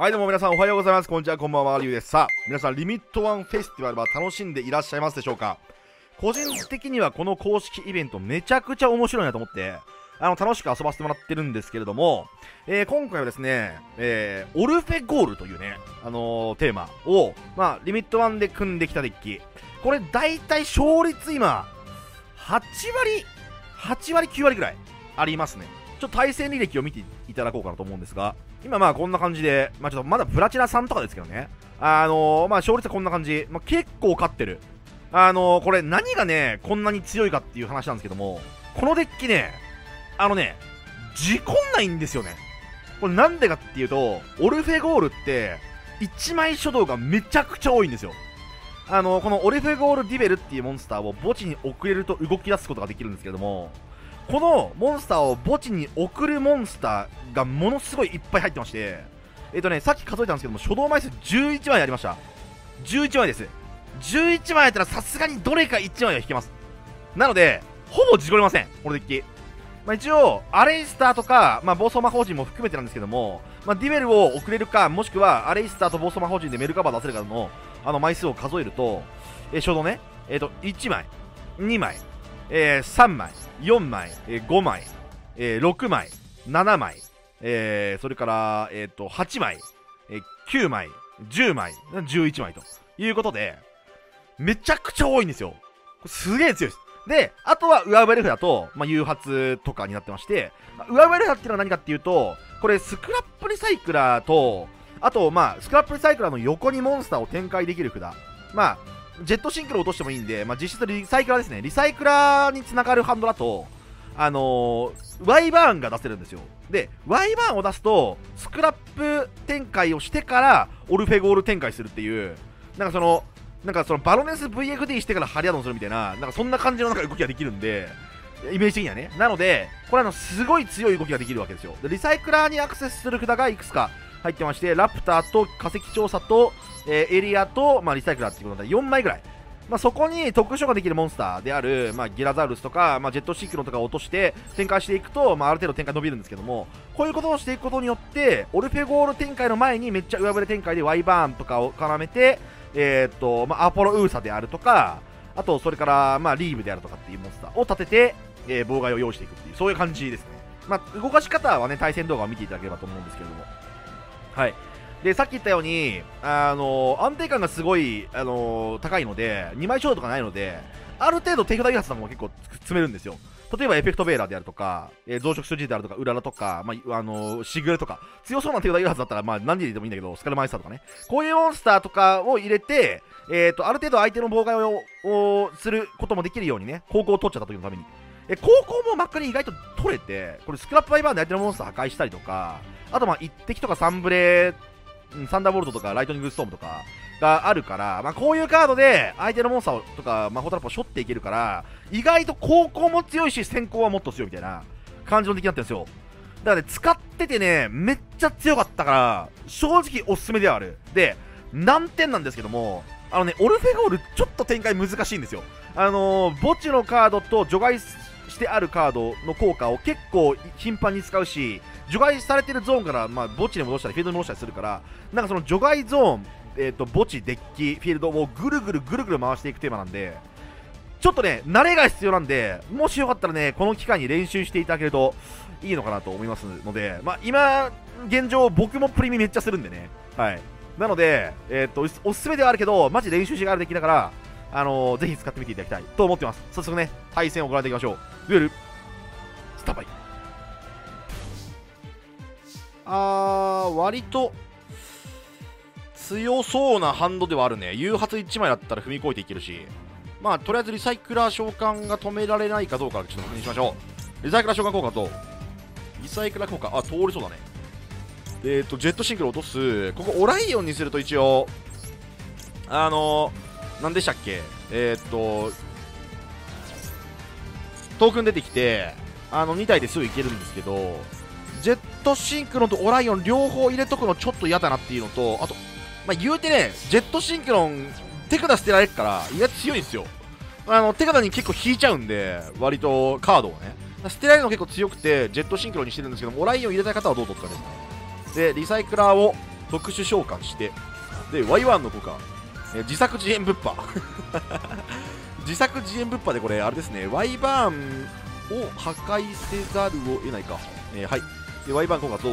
はいどうも皆さんおはようございます。こんにちはこんばんはリュウです。さあ皆さんリミットワンフェスティバルは楽しんでいらっしゃいますでしょうか。個人的にはこの公式イベントめちゃくちゃ面白いなと思ってあの楽しく遊ばせてもらってるんですけれども、えー、今回はですね、えー、オルフェゴールというね、あのー、テーマを、まあ、リミットワンで組んできたデッキ。これ大体勝率今8割8割9割ぐらいありますね。ちょっと対戦履歴を見ていただこうかなと思うんですが今まあこんな感じで、まあちょっとまだプラチナ3とかですけどね。あのー、まあ勝率はこんな感じ。まあ結構勝ってる。あのー、これ何がね、こんなに強いかっていう話なんですけども、このデッキね、あのね、事故んないんですよね。これなんでかっていうと、オルフェゴールって、1枚書道がめちゃくちゃ多いんですよ。あのー、このオルフェゴールディベルっていうモンスターを墓地に送れると動き出すことができるんですけども、このモンスターを墓地に送るモンスターがものすごいいっぱい入ってましてえっ、ー、とねさっき数えたんですけども初動枚数11枚ありました。11枚です。11枚やったらさすがにどれか1枚は引けます。なのでほぼ事故れません。このデッキ。まあ、一応、アレイスターとか、まあ、暴走魔法陣も含めてなんですけども、まあ、ディベルを送れるか、もしくはアレイスターと暴走魔法陣でメルカバー出せるかのあの枚数を数えると、えー、ちょうどね、えっ、ー、と、1枚、2枚、えー、3枚、4枚、えー、5枚、えー、6枚、7枚、えー、それから、えー、と8枚、えー、9枚、10枚、11枚ということで、めちゃくちゃ多いんですよ。すげえ強いです。で、あとは上上ルフだと、まあ、誘発とかになってまして、まあ、上上ルフっていうのは何かっていうと、これスクラップリサイクラーと、あと、まあ、スクラップリサイクラーの横にモンスターを展開できる札。まあ、ジェットシンクロン落としてもいいんで、まあ、実質リサイクラーですね。リサイクラーにつながるハンドだと、あのー、ワイバーンが出せるんですよ。で、ワイバーンを出すと、スクラップ展開をしてから、オルフェゴール展開するっていう、なんかその、なんかそのバロネス VFD してからハリラドンするみたいな、なんかそんな感じのなんか動きができるんで、イメージ的にはね。なので、これあの、すごい強い動きができるわけですよ。で、リサイクラーにアクセスする札がいくつか入ってまして、ラプターと化石調査と、えー、エリアと、まあ、リサイクラーっていうことで4枚ぐらい。まあ、そこに特殊ができるモンスターである、まあ、ギラザウルスとか、まあ、ジェットシークロンとかを落として展開していくと、まあ、ある程度展開伸びるんですけどもこういうことをしていくことによってオルフェゴール展開の前にめっちゃ上振れ展開でワイバーンとかを絡めて、えー、っとまあ、アポロウーサであるとかあとそれから、まあ、リーブであるとかっていうモンスターを立てて、えー、妨害を用意していくっていうそういう感じですね、まあ、動かし方はね対戦動画を見ていただければと思うんですけれども。はい。でさっき言ったように、あの安定感がすごい、あの高いので2枚勝負とかないのである程度手札開発なのも結構詰めるんですよ例えばエフェクトベーラーであるとか、えー、増殖筋であるとか、ウララとか、まあ、あのー、シグレとか、強そうな手札いるはずだったら、まあ、何ででもいいんだけど、スカルマイスターとかね。こういうモンスターとかを入れて、えっ、ー、と、ある程度相手の妨害をすることもできるようにね、方向を取っちゃった時のために。え、高校もマックに意外と取れて、これスクラップバイバーで相手のモンスター破壊したりとか、あとまあ、一滴とかサンブレサンダーボルトとかライトニングストームとかがあるから、まあ、こういうカードで相手のモンスターとか魔法トラップを背負っていけるから意外と高校も強いし先行はもっと強いみたいな感じの敵になってるんですよ。だからね使っててねめっちゃ強かったから正直おすすめではある。で難点なんですけどもあのねオルフェゴールちょっと展開難しいんですよ。あのー、墓地のカードと除外してあるカードの効果を結構頻繁に使うし除外されてるゾーンから、まあ、墓地に戻したりフィールドに戻したりするからなんかその除外ゾーン、えーと、墓地デッキフィールドをぐるぐるぐるぐる回していくテーマなんでちょっとね慣れが必要なんでもしよかったらねこの期間に練習していただけるといいのかなと思いますので、まあ、今現状僕もプリミめっちゃするんでね。はい。なので、えーと、おすすめではあるけどマジ練習しがあるデッキだからあのー、ぜひ使ってみていただきたいと思ってます。早速ね対戦をご覧いただきましょう。デュエルスタバイ。あー割と強そうなハンドではあるね。誘発1枚だったら踏み越えていけるし。まあとりあえずリサイクラー召喚が止められないかどうかちょっと確認しましょう。リサイクラー召喚効果とリサイクラー効果？あ通りそうだね。えっ、ー、とジェットシンクロン落とす。ここオライオンにすると一応あのー、何でしたっけ？えっ、ー、とトークン出てきてあの2体ですぐいけるんですけどジェットシンクロンとオライオン両方入れとくのちょっと嫌だなっていうのとあと、まあ、言うてねジェットシンクロン手札捨てられるから意外と強いんですよ。あの手札に結構引いちゃうんで割とカードをね。捨てられるの結構強くてジェットシンクロンにしてるんですけどオライオン入れたい方はどうぞって感じですね。でリサイクラーを特殊召喚してで Y1 の効果、自作自演ぶっ破自作自演ぶっ破でこれあれですね Y バーンを破壊せざるを得ないか、えーはい。で Y バーン効果増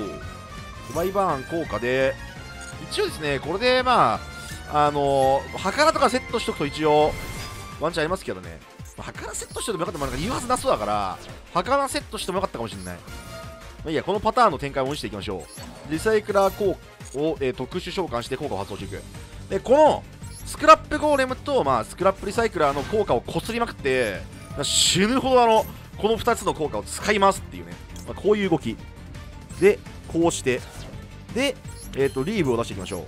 Y バーン効果で一応ですねこれでまああのー、ハカラとかセットしとくと一応ワンチャンありますけどね。ハカラセットしてもよかったもなんか言うはずなそうだからハカラセットしてもよかったかもしれない。まあいいやこのパターンの展開を見せていきましょう。リサイクラー効果を、えー特殊召喚して効果を発動していく。でこのスクラップゴーレムと、まあ、スクラップリサイクラーの効果をこすりまくって死ぬほどあのこの2つの効果を使いますっていうね、まあ、こういう動き。でこうしてで、えー、とリーブを出していきましょう。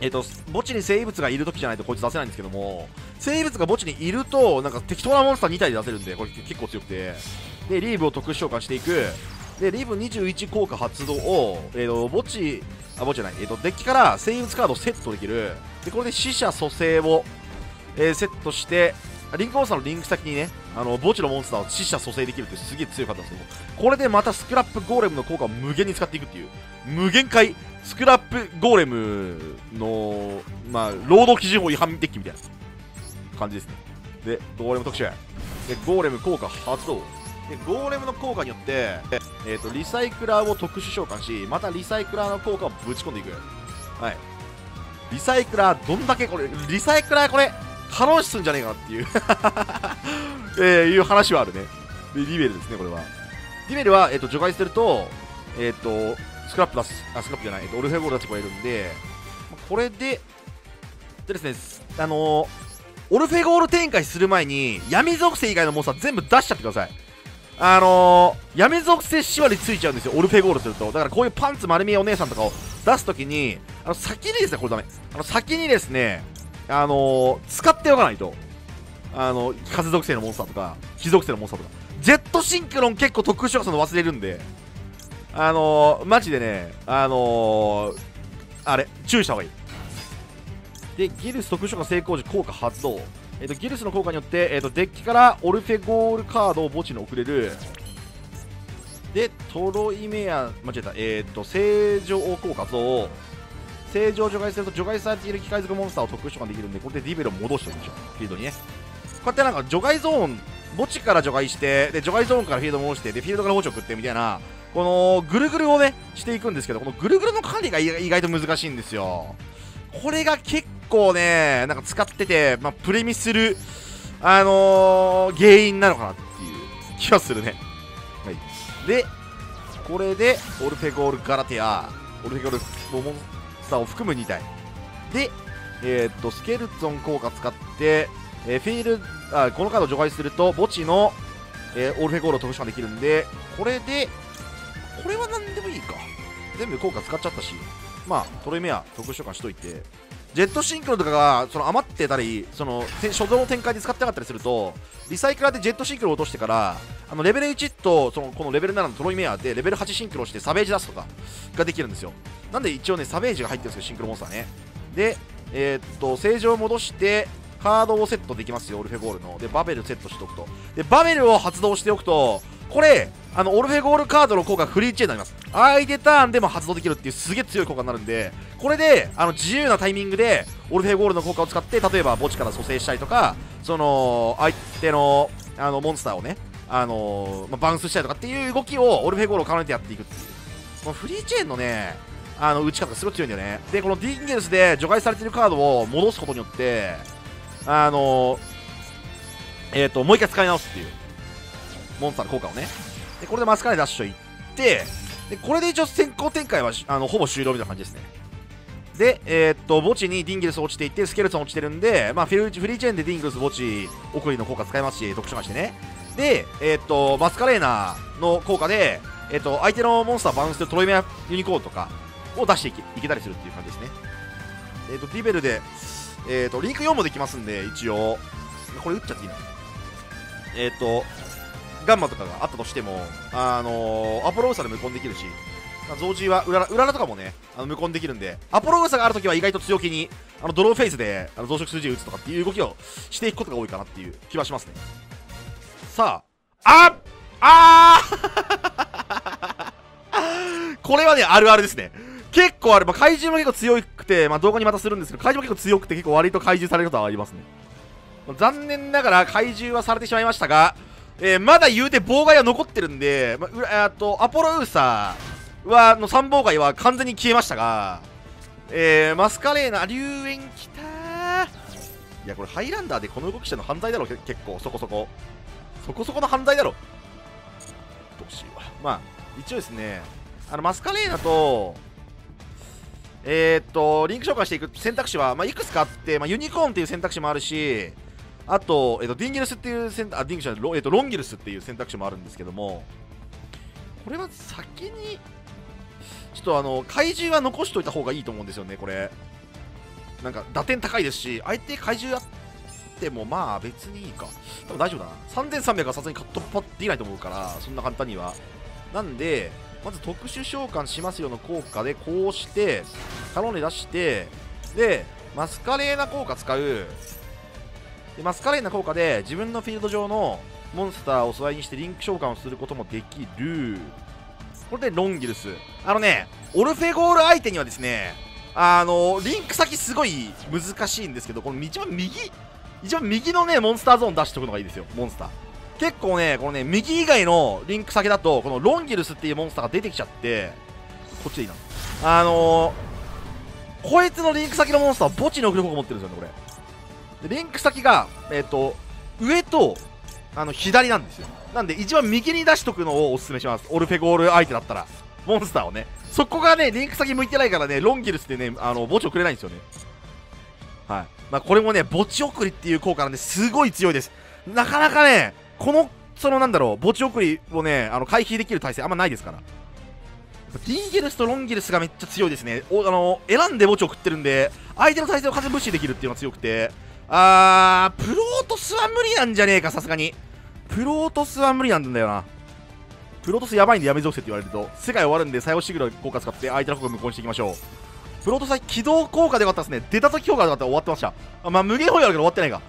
えっ、と墓地に生物がいる時じゃないとこいつ出せないんですけども生物が墓地にいるとなんか適当なモンスター2体で出せるんでこれ結構強くて。でリーブを特殊召喚していく。でリーブ21効果発動を、えー、と墓地あ墓地じゃない、えー、とデッキから生物カードをセットできる。でこれで死者蘇生を、えセットしてリンクモンスターのリンク先にねあの墓地のモンスターを死者蘇生できるってすげえ強かったんですけどこれでまたスクラップゴーレムの効果を無限に使っていくっていう無限回スクラップゴーレムのまあ労働基準法違反デッキみたいな感じですね。でゴーレム特殊でゴーレム効果発動でゴーレムの効果によって、えー、とリサイクラーを特殊召喚しまたリサイクラーの効果をぶち込んでいく。はい。リサイクラーどんだけこれリサイクラーこれ過労死すんじゃねえかっていう。えーいう話はあるね。でリベルですねこれは。リベルは、えー、と除外するとえっ、とスクラップ出すあスクラップじゃない、えーとオルフェゴール出してくれるんでこれででですねあのーオルフェゴール展開する前に闇属性以外のモンスター全部出しちゃってください。あのー、闇属性縛りついちゃうんですよオルフェゴールすると。だからこういうパンツ丸見えお姉さんとかを出すときにあの先にですねこれダメ。あの先にですねあのー、使っておかないと。あの風属性のモンスターとか火属性のモンスターとか。ジェットシンクロン結構特殊召喚するの忘れるんで。あのー、マジでねあのー、あれ注意した方がいい。でギルス特殊召喚成功時効果発動。えー、とギルスの効果によって、えー、とデッキからオルフェゴールカードを墓地に送れる。でトロイメア間違えた。えっ、と正常効果と正常除外すると除外されている機械付けモンスターを特殊召喚できるんでこれでリベルを戻しておきましょう。フィールドにね。こうやってなんか除外ゾーン墓地から除外してで除外ゾーンからフィールド戻してでフィールドから墓地を送ってみたいなこのぐるぐるをねしていくんですけどこのぐるぐるの管理が意外と難しいんですよ。これが結構ねなんか使ってて、まあ、プレミするあのー、原因なのかなっていう気がするね。はい。でこれでオルフェゴールガラテア。オルフェゴールモンスターを含む2体でえーっとスケルトン効果使って、えーフィールあこのカード除外すると墓地の、えーオルフェゴールを特殊化できるんでこれでこれは何でもいいか。全部効果使っちゃったし。まあトロイメア特殊召喚しといて。ジェットシンクロとかがその余ってたりその初動の展開で使ってなかったりするとリサイクラーでジェットシンクロを落としてからあのレベル1とそのこのレベル7のトロイメアでレベル8シンクロしてサベージ出すとかができるんですよ。なんで一応ねサベージが入ってるんですよシンクロモンスターね。でえーっと正常戻してカードをセットできますよ。オルフェゴールの。でバベルセットしておくと。でバベルを発動しておくとこれあのオルフェゴールカードの効果フリーチェーンになります。相手ターンでも発動できるっていうすげえ強い効果になるんでこれであの自由なタイミングでオルフェゴールの効果を使って例えば墓地から蘇生したりとかその相手のあのモンスターをねあのまあ、バウンスしたりとかっていう動きをオルフェゴールを絡めてやっていくっていう。このフリーチェーンのねあの打ち方がすごい強いんだよね。でこのディンゲルスで除外されてるカードを戻すことによってあのえっ、ともう一回使い直すっていう。モンスターの効果をね。でこれでマスカレーダッシュいってでこれで一応先行展開はあのほぼ終了みたいな感じですね。で、えーっと墓地にディンゲルス落ちていってスケルトン落ちてるんで、まあ、フルフリーチェーンでディンゲルス墓地送りの効果使えますし特殊化してね。で、えーっとマスカレーナの効果で、えーっと相手のモンスターバウンスでトロイメアユニコーンとかを出していけいけたりするっていう感じですね。えーっとディベルで、えーっとリンク4もできますんで一応。これ打っちゃっていいな。えっとガンマとかがあったとしても、あのーアポロウサで無根できるし、増獣はうららうららとかもねあの無根できるんでアポロウサがあるときは意外と強気にあのドローフェイスであの増殖数字を打つとかっていう動きをしていくことが多いかなっていう気はしますね。さあああー！これはねあるあるですね。結構あれば怪獣も結構強くて、まあ、動画にまたするんですけど怪獣も結構強くて結構割と怪獣されることはありますね。残念ながら怪獣はされてしまいましたが、えー、まだ言うて妨害は残ってるんで、まあ、とアポロウーサーはの3妨害は完全に消えましたが、えー、マスカレーナ龍炎きたいやこれハイランダーでこの動きしての犯罪だろ結構そこそこ。そこそこの犯罪だろどうしよう。まあ一応ですねあのマスカレーナとえー、っとリンク紹介していく選択肢は、まあ、いくつかあって、まあ、ユニコーンっていう選択肢もあるしあと、え、っとディンギルスっていう選択あディンギルスロ,、え、っとロンギルスっていう選択肢もあるんですけどもこれは先にちょっとあの怪獣は残しといた方がいいと思うんですよねこれ。なんか打点高いですし相手怪獣やってもまあ別にいいか。多分大丈夫だな。3300はさすがにカットパッできないと思うからそんな簡単には。なんでまず特殊召喚しますよの効果でこうして頼んで出してでマスカレーナ効果使う。でマスカレーナ効果で自分のフィールド上のモンスターを素材にしてリンク召喚をすることもできる。これでロンギルス。あのねオルフェゴール相手にはですねあのリンク先すごい難しいんですけどこの一番右一番右のねモンスターゾーン出しておくのがいいですよ。モンスター。結構ねこのね右以外のリンク先だとこのロンギルスっていうモンスターが出てきちゃってこっちでいいな。あのー、こいつのリンク先のモンスターを墓地に送る方が持ってるんですよねこれ。リンク先がえっ、ー、と上とあの左なんですよなんで一番右に出しとくのをおすすめしますオルフェゴール相手だったらモンスターをねそこがね、リンク先向いてないからね、ロンギルスってね、あの、墓地送れないんですよね。はい。まあ、これもね、墓地送りっていう効果なんで、すごい強いです。なかなかね、この、そのなんだろう、墓地送りをね、あの、回避できる体制あんまないですから。ディンゲルスとロンギルスがめっちゃ強いですね。おあの、選んで墓地送ってるんで、相手の体勢を風無視できるっていうのが強くて、あー、プロートスは無理なんじゃねえか、さすがに。プロートスは無理なんだよな。プロトスやばいんでやめぞせって言われると世界終わるんで最後シグラ効果使って相手の効果無効にしていきましょう。プロトスは起動効果でよかったですね。出た時効果でよかった終わってました。あまあ無限保養あるけど終わってないか。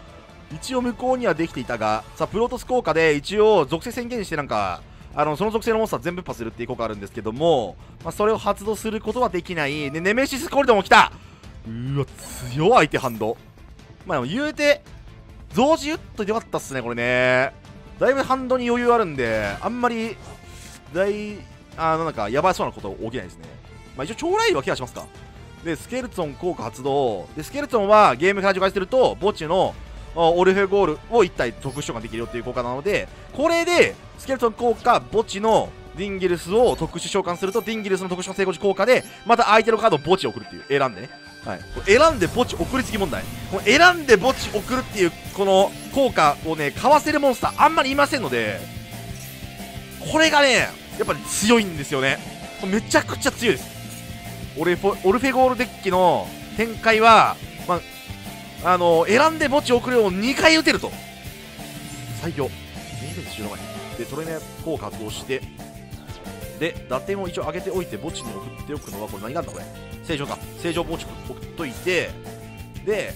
一応無効にはできていたがさあプロトス効果で一応属性宣言してなんかあのその属性のモンスター全部パスするっていう効果あるんですけども、まあ、それを発動することはできない。でネメシスコリドも来た。うわ強い相手ハンドまあでも言うて増字打っといてよかったっすねこれね。だいぶハンドに余裕あるんであんまり大あのなんかやばそうなこと起きないですね。まあ一応超雷はケアしますか。でスケルツォン効果発動。でスケルツォンはゲームから除外すると墓地のオルフェゴールを1体特殊召喚できるよっていう効果なのでこれでスケルトン効果墓地のディンギルスを特殊召喚するとディンギルスの特殊成功時効果でまた相手のカードを墓地を送るっていう選んでね。はい、選んで墓地送りつき問題。この選んで墓地送るっていうこの効果をねかわせるモンスターあんまりいませんのでこれがねやっぱり強いんですよね。めちゃくちゃ強いです。オルフオルフェゴールデッキの展開は、まあ、あの選んで墓地送るを2回打てると。最強。でトレーナー効果発動して。で打点を一応上げておいて墓地に送っておくのはこれ何があんだこれ。正常か。正常墓地送っといてで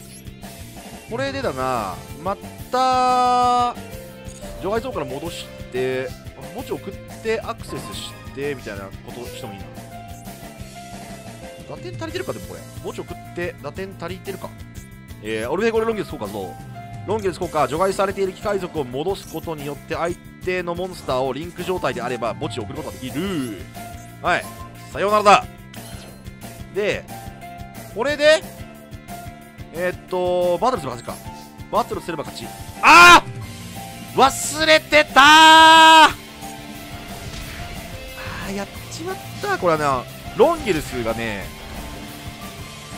これでだなまた除外ゾーンから戻して墓地送ってアクセスしてみたいなことしてもいいな打点足りてるかでもこれ。墓地送って打点足りてるか。えー、オルフェゴレロンギルス効果ぞロンギルス効果除外されている機械族を戻すことによって相手のモンスターをリンク状態であれば墓地を送ることができる。はい。さようならだ。でこれでえー、っとバトルすれば勝ちか。バトルすれば勝ち。ああ忘れてたー!やっちまったこれはね。ロンギルスがね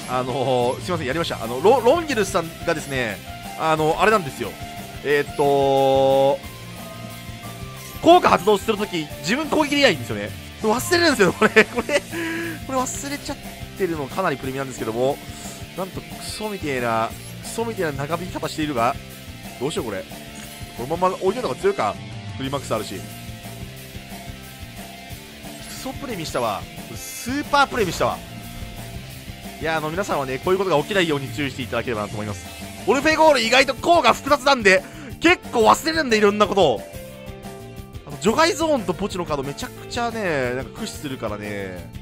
あのー、すいませんやりました。あのロロンギルスさんがですねあのあれなんですよ。えー、っと効果発動するとき自分攻撃できないんですよね。忘れるんですよこれ。これこれ忘れちゃってるのかなりプレミアなんですけどもなんとクソみてえなクソみてえな長引き方しているがどうしようこれ。このまま置いてるのが強いか。フリーマックスあるし。クソプレミしたわ。スーパープレミしたわ。いやあの皆さんはねこういうことが起きないように注意していただければなと思います。オルフェゴール意外と効果複雑なんで結構忘れるんでいろんなことを。あの除外ゾーンとポチのカードめちゃくちゃねなんか駆使するからね。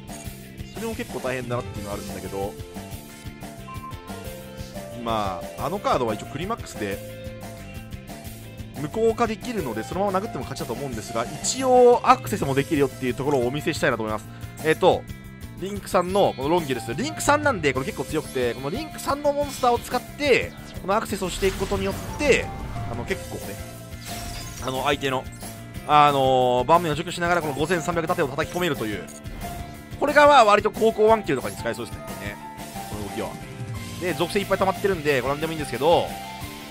それも結構大変だなっていうのがあるんだけどまああのカードは一応クリマックスで無効化できるのでそのまま殴っても勝ちだと思うんですが一応アクセスもできるよっていうところをお見せしたいなと思います。えっ、ー、とリンクさんのこのロンギルス。リンク3なんでこれ結構強くてこのリンク3のモンスターを使ってこのアクセスをしていくことによってあの結構ねあの相手のあのー、盤面を熟しながらこの5300盾を叩き込めるというこれがまあ割と高校ワンキルとかに使えそうですね。ねこの動きは。で属性いっぱい溜まってるんでこれなんでもいいんですけど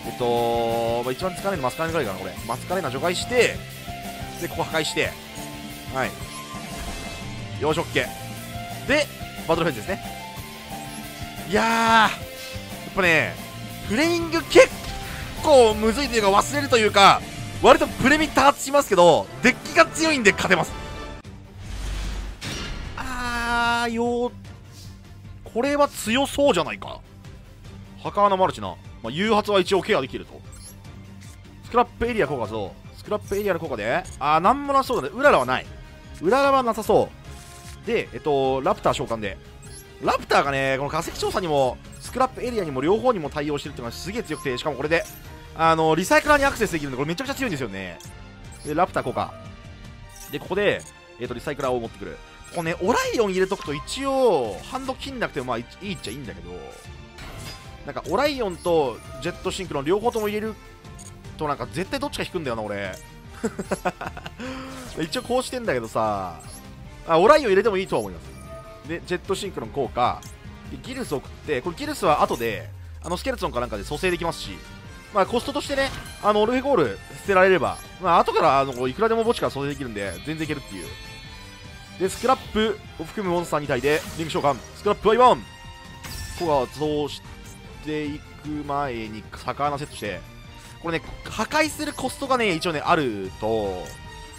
えっと、まあ、一番使われるのマスカレーナぐらいかなこれ。マスカレーナ除外してでここ破壊して。はい。よし OK でバトルフェンスですね。いやーやっぱねプレイング結構むずいというか忘れるというか割とプレミ多発しますけどデッキが強いんで勝てます。よこれは強そうじゃないか。墓穴もあるしな、まあ、誘発は一応ケアできると。スクラップエリア効果とスクラップエリアの効果で。あーなんもなそうだね。うららはない。うららはなさそう。でえっとラプター召喚で。ラプターがねこの化石調査にもスクラップエリアにも両方にも対応してるっていうのがすげえ強くてしかもこれで。あのリサイクラーにアクセスできるんでこれめちゃくちゃ強いんですよね。でラプター効果。でここで、えーと、リサイクラーを持ってくる。ここねオライオン入れとくと一応ハンド切んなくてもまあいいっちゃいいんだけどなんかオライオンとジェットシンクロン両方とも入れるとなんか絶対どっちか引くんだよな俺。一応こうしてんだけどさあオライオン入れてもいいとは思います。でジェットシンクロン効果ギルス送ってこれギルスは後であのスケルトンかなんかで蘇生できますし。まあ、コストとしてね、あのオルフェゴール捨てられれば、まあ後からあのいくらでも墓地から蘇生できるんで、全然いけるっていう。で、スクラップを含むモンスター2体で、リンク召喚、スクラップは1、コアを増していく前に魚セットして、これね、破壊するコストがね、一応ね、あると、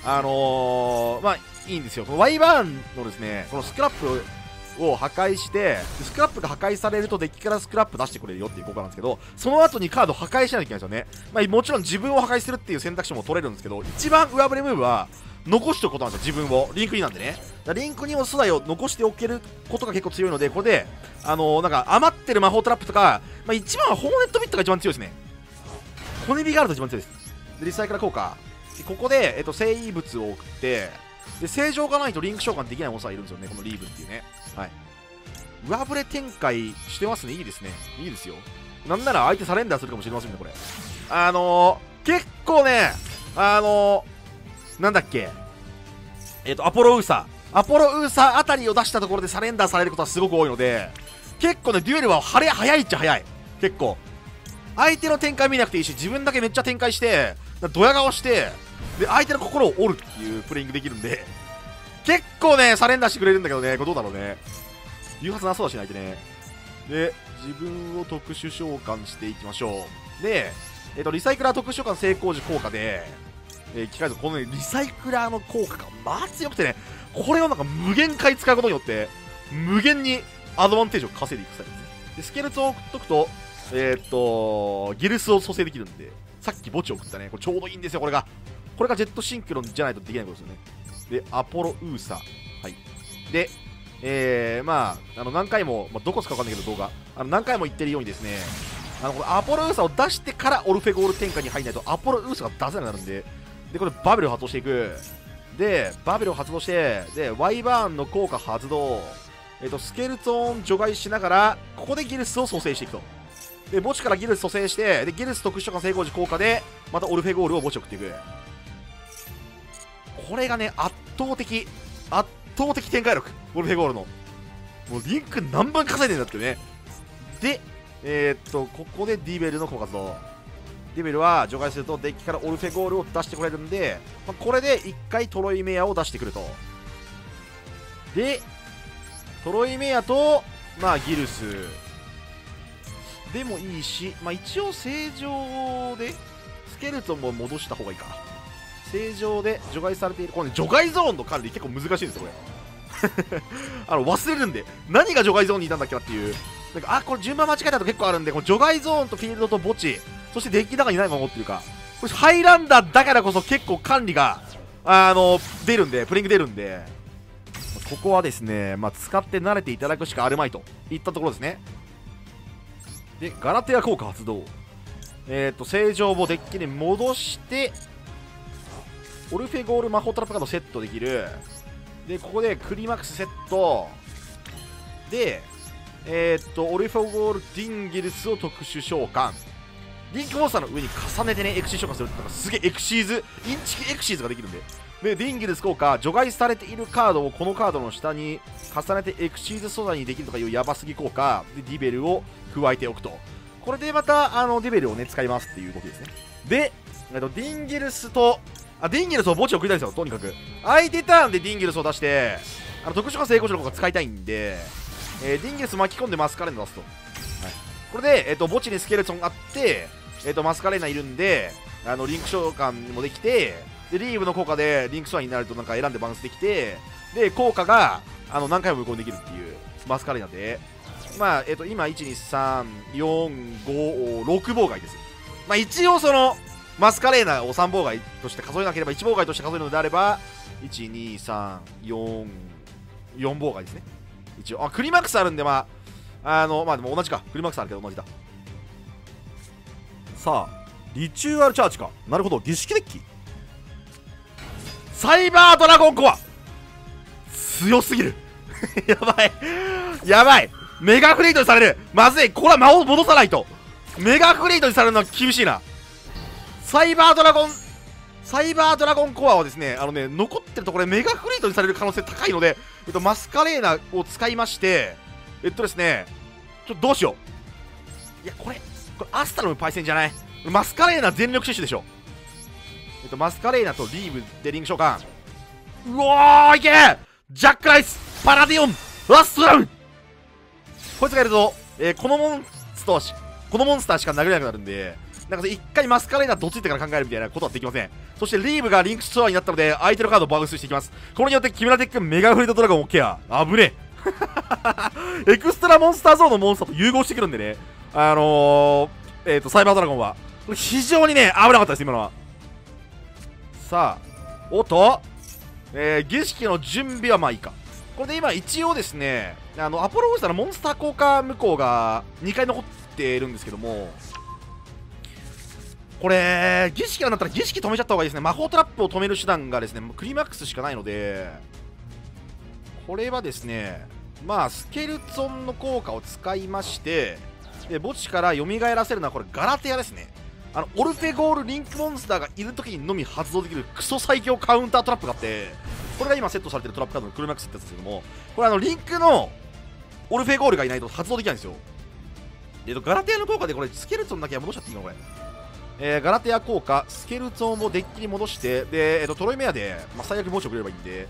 あのー、まあ、いいんですよ。このワイバーンのですね、このスクラップを破壊してスクラップが破壊されるとデッキからスクラップ出してくれるよっていう効果なんですけどその後にカード破壊しないといけないんですよね、まあ、もちろん自分を破壊するっていう選択肢も取れるんですけど一番上振れムーブは残しておくことなんですよ自分を。リンクになんでね。リンクにも素材を残しておけることが結構強いのでこれであのー、なんか余ってる魔法トラップとか、まあ、一番はホーネットビットが一番強いですね。骨火があると一番強いです。でリサイクラ効果。ここで、えっと、生物を送ってで正常がないとリンク召喚できないモンスターいるんですよねこのリーブっていうね。はい。上振れ展開してますね。いいですね。いいですよ。なんなら相手サレンダーするかもしれませんねこれ。あのー、結構ねあのー、なんだっけ？えっ、ー、とアポロウーサ。アポロウーサあたりを出したところでサレンダーされることはすごく多いので結構ねデュエルは早いっちゃ早い。結構。相手の展開見なくていいし自分だけめっちゃ展開してドヤ顔してで相手の心を折るっていうプレイングできるんで。結構ねサレンダーしてくれるんだけどね。これどうだろうね。誘発なそうだしないでね。で自分を特殊召喚していきましょう。で、えっ、ー、とリサイクラー特殊召喚成功時効果で、えー、機械この、ね、リサイクラーの効果がまあ強くてねこれをなんか無限回使うことによって無限にアドバンテージを稼いでいくスタイルですねでスケルツを送っとくとえっ、とギルスを蘇生できるんでさっき墓地を送ったね。これちょうどいいんですよこれが。これがジェットシンクロンじゃないとできないことですよね。でアポロウーサはい。でえー、まあ、あの何回も、まあ、どこすか分かんないけど動画。あの何回も言ってるようにですねあのこれアポロウーサを出してからオルフェゴール展開に入らないとアポロウーサが出せなくなるんででこれバベルを発動していく。でバベルを発動してでワイバーンの効果発動。えっ、とスケルトン除外しながらここでギルスを蘇生していくと。で墓地からギルス蘇生してでギルス特殊召喚成功時効果でまたオルフェゴールを墓地送っていく。これがね圧倒的圧倒的展開力。ボルフェゴールの。もうリンク何番稼いでんだってね。でえー、っとここでディベルの効果とディベルは除外するとデッキからオルフェゴールを出してこれるんで、まあ、これで1回トロイメアを出してくると。でトロイメアとまあギルス。でもいいし、まあ、一応正常でスケルトンも戻した方がいいか。正常で除外されている。この、ね、除外ゾーンの管理結構難しいんですよこれ。あの忘れるんで何が除外ゾーンにいたんだっけなっていう。なんかあこれ順番間違えたと結構あるんでこの除外ゾーンとフィールドと墓地そしてデッキの中にないまま持ってるか。これハイランダーだからこそ結構管理があの出るんでプリング出るんで。ここはですね、まあ、使って慣れていただくしかあるまいといったところですね。でガラテア効果発動。えっ、ー、と正常をデッキに戻してオルフェゴール魔法トラップカードセットできる。でここでクリマックスセット。でえっ、とオルフェゴールディンギルスを特殊召喚。リンクモンスターの上に重ねてねエクシーズ召喚するってのがすげえエクシーズ。インチキエクシーズができるんで。でディンギルス効果除外されているカードをこのカードの下に重ねてエクシーズ素材にできるとかいうヤバすぎ効果。でディベルを加えておくと。これでまたあのディベルをね使いますっていうことですね。で、えっと、ディンギルスとあディンギルスを墓地送りたいんですよとにかく。相手ターンでディンギルスを出してあの特殊召喚成功時の効果使いたいんで、えー、ディンギルス巻き込んでマスカレーナ出すと、はい、これで、えっと、墓地にスケルトンがあってえ、ー、と、マスカレーナいるんで、あの、リンク召喚もできて、で、リーブの効果でリンク素材になるとなんか選んでバウンスできて、で、効果が、あの、何回も無効にできるっていう、マスカレーナで、まあ、えっ、ー、と、今、1、2、3、4、5、6妨害です。まあ、一応その、マスカレーナを3妨害として数えなければ、1妨害として数えるのであれば、1、2、3、4、4妨害ですね。一応。あ、クリマックスあるんで、まあ、あの、まあでも同じか。クリマックスあるけど同じだ。さあリチュアルチャージか。なるほど。儀式デッキ。サイバードラゴンコア。強すぎる。やばい。やばい。メガフリートにされる。まずい。これは魔を戻さないと。メガフリートにされるのは厳しいな。サイバードラゴン。サイバードラゴンコアはですねあのね残ってるところでメガフリートにされる可能性高いので、えっと、マスカレーナを使いましてえっとですねちょっとどうしよう。いやこれこれアスタロムパイセンじゃない？マスカレーナ全力シュッシュでしょ。えっとマスカレーナとリーブでリンク召喚うおーいけ！ジャックナイツパラディオン！アストラム！こいつがいると、えー、このモンスターしこのモンスターしか殴れなくなるんでなんか一回マスカレーナどついてから考えるみたいなことはできません。そしてリーブがリンク素材になったので相手のカードをバウンスしていきます。これによってキメラテックメガフリートドラゴンをケア。危ねえ。エクストラモンスターゾーンのモンスターと融合してくるんでね。あのー、えっ、ー、と、サイバードラゴンは、これ非常にね、危なかったです、今のは。さあ、おっと、えー、儀式の準備はまあいいか。これで今、一応ですね、あの、アポロウースターのモンスター効果向こうが2回残っているんですけども、これ、儀式がなったら儀式止めちゃった方がいいですね。魔法トラップを止める手段がですね、クリマックスしかないので、これはですね、まあ、スケルツォンの効果を使いまして、で墓地から蘇らせるのはこれガラテアですね。あのオルフェゴールリンクモンスターがいる時にのみ発動できるクソ最強カウンタートラップがあってこれが今セットされてるトラップカードのクルマックスってやつですけどもこれあのリンクのオルフェゴールがいないと発動できないんですよ。えっとガラテアの効果でこれスケルトンだけは戻しちゃっていいのこれ。えー、ガラテア効果、スケルトンをデッキに戻して、で、え、ー、と、トロイメアで、まあ、最悪墓地をくれればいいんで、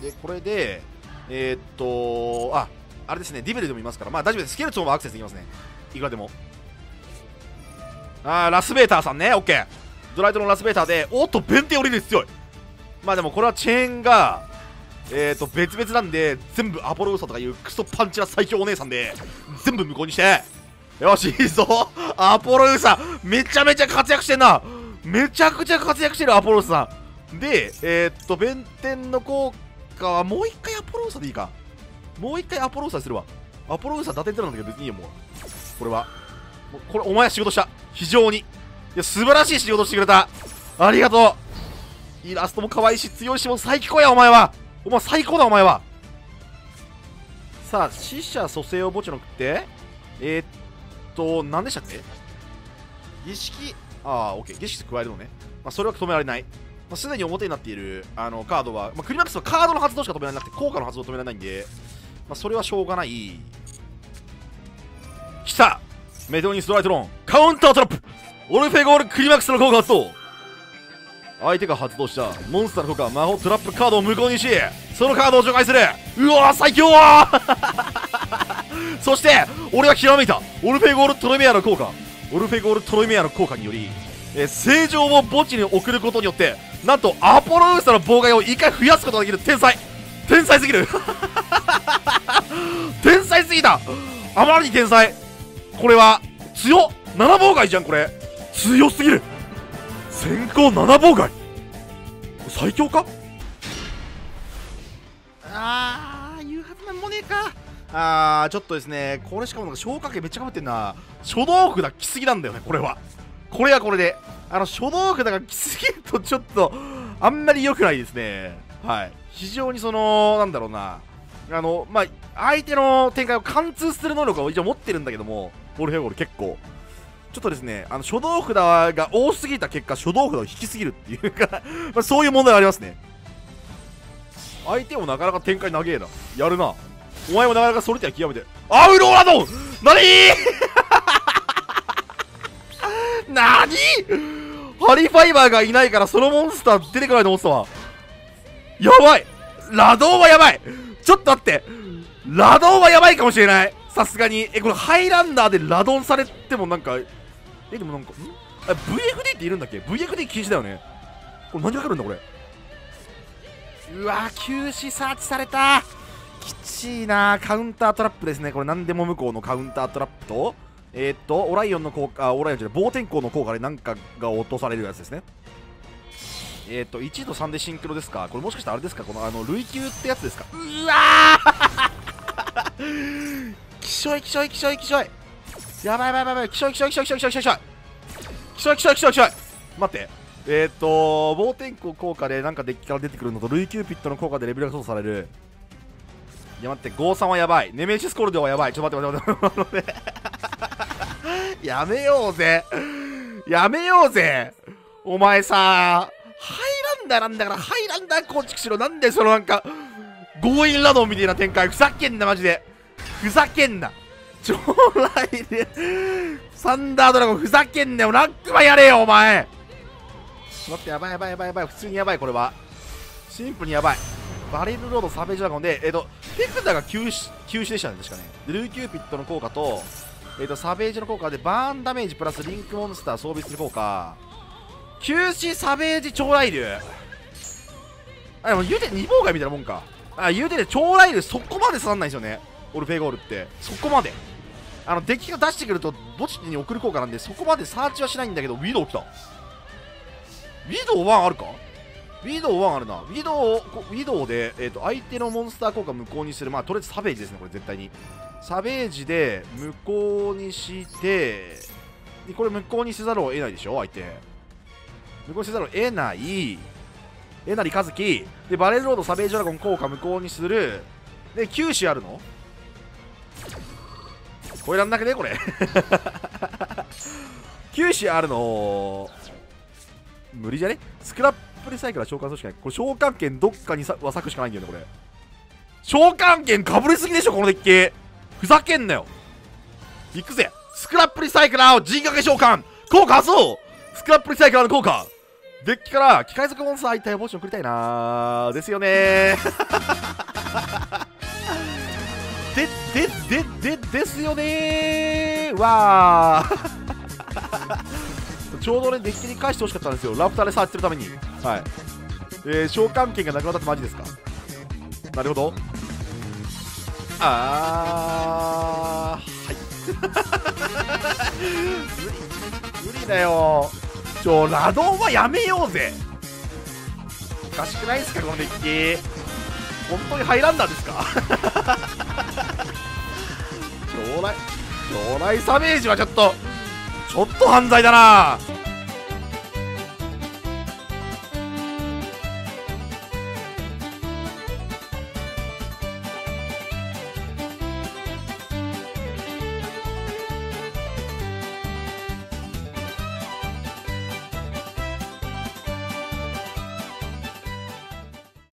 で、これで、えー、っと、あ、あれですね、ディベルでもいますから、まあ大丈夫です。スケルトンはアクセスできますね。いくらでも。あーラスベーターさんね。オッケー。ドライトのラスベーターでおっと弁天降りる強い。まあでもこれはチェーンがえーと別々なんで全部アポロウサとかいうクソパンチな最強お姉さんで全部無効にして。よしいいぞ。アポロウサめちゃめちゃ活躍してんな。めちゃくちゃ活躍してるアポロウさん。でえー、っと弁天の効果はもう一回アポロウサでいいか。もう一回アポロウサするわ。アポロウサ打点ってなんだけど別にいいよもう。これは。これお前は仕事した。非常に。いや素晴らしい仕事してくれた。ありがとう。イラストも可愛いし強いしもう最高やお前は。お前最高だお前は。さあ死者蘇生を墓地のくって。えー、っと何でしたっけ？儀式？ああオッケー儀式加えるのね、まあ、それは止められない。まあ、すでに表になっているあのカードは、まあ、クリマックスはカードの発動しか止められなくて効果の発動止められないんで、まあ、それはしょうがない。来た！メドニストライトロン。カウンタートラップ。オルフェゴールクリマックスの効果発動。相手が発動した。モンスターの効果。魔法トラップカードを無効にしそのカードを除外する。うわ最強そして俺はひらめいた。オルフェゴールトロイメアの効果。オルフェゴールトロイメアの効果により、え正常を墓地に送ることによって なんとアポロウースの妨害を1回増やすことができる天才。天才すぎる。天才すぎた。あまりに天才。これは強7妨害じゃんこれ。強すぎる。先行7妨害。最強か？あーちょっとですねこれしかもなんか消火器めっちゃかぶってんな初動札来すぎなんだよねこれは。これはこれで。あの初動札が来すぎるとちょっとあんまり良くないですね。はい。非常にそのなんだろうな。あのまあ相手の展開を貫通する能力を一応持ってるんだけどもボルヘゴール結構。ちょっとですねあの初動札が多すぎた結果初動札を引きすぎるっていうか まそういう問題がありますね。相手もなかなか展開長えな。やるな。お前もなかなかそれっては極めて。アウローラドン！何？何？ハリファイバーがいないからそのモンスター出てこないと思ってたわ。やばい！ラドンはやばい！ちょっと待って！ラドンはやばいかもしれない！さすがに。えこれハイランダーでラドンされてもなんかえでもなんかん？あ VFD っているんだっけ？VFD 禁止だよね。これ何がかるんだこれ？うわ休止サーチされた。きちいな。カウンタートラップですね。これ何でも向こうのカウンタートラップと。えー、っとオライオンの効果オライオンじゃない暴天候の効果で何かが落とされるやつですね。えー、っと1と3でシンクロですか？これもしかしてあれですか？このあの類級ってやつですか？うわー！きしょいきしょいきしょいきしょい。やばいやばいやばい。やばいきしょいきしょいきしょいきしょいきしょいきしょい。きしょいきしょいきしょいきしょい。待って。えー、っと暴天候効果でなんかデッキから出てくるのと類キューピットの効果でレベルが操作される。や待ってゴーさんはやばい。ネメシスコルデはやばい。ちょっと待って待って待って待って。やめようぜ。やめようぜ。お前さハイランダーなんだからハイランダー構築しろ。なんでそのなんか強引ラドンみたいな展開。ふざけんなマジで。ふざけんな。将来でサンダードラゴンふざけんなよ。ラックマやれよお前。待ってやばいやばいやばいやばい。普通にやばいこれは。シンプルにやばい。バレルロードサベージドラゴンでえっ、ー、とペクダが休止休止でしたね確かね。ルーキューピットの効果とえっ、ー、とサベージの効果でバーンダメージプラスリンクモンスター装備する効果。休止サベージ超雷竜あでも言うて二妨害みたいなもんか。あ言うてね超雷竜そこまで刺さんないんですよね。オルフェゴールって。そこまで。あのデッキが出してくると墓地に送る効果なんでそこまでサーチはしないんだけどウィドウ来た。ウィドウ1あるか？ウィドウ1あるな。ウィドウ、ウィドウで、えーと、相手のモンスター効果無効にする。まあ、とりあえずサベージですね、これ絶対に。サベージで無効にして、でこれ無効にせざるを得ないでしょ、相手。無効にせざるを得ない。えなりかずき。で、バレルロードサベージドラゴン効果無効にする。で、九死あるの？超えらんなくね？これ 九死あるの？無理じゃね？スクラップリサイクルは召喚するしかない。これ召喚権どっかにさは割くしかないんだよねこれ。召喚権かぶりすぎでしょこのデッキ。ふざけんなよ。いくぜ。スクラップリサイクラーを陣掛け召喚。効果発動スクラップリサイクラーの効果。デッキから機械族モンスター一体をポジション送りたいなですよね で、で、で、で、ですよねわー。ちょうどね、デッキに返してほしかったんですよ。ラプターで触ってるために。はい。えー、召喚権がなくなったってマジですか？なるほど。あー、はい。無理、無理だよ。ちょ、ラドンはやめようぜ。おかしくないですか、このデッキ。本当にハイランダーですか？将来将来サメージはちょっとちょっと犯罪だな